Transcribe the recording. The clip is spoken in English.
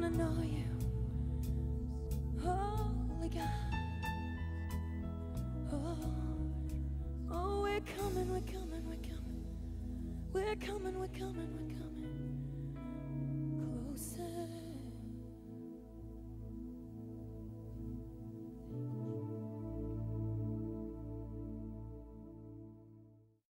Wanna know you. Holy God. Oh, oh, we're coming, we're coming, we're coming. We're coming, we're coming, we're coming.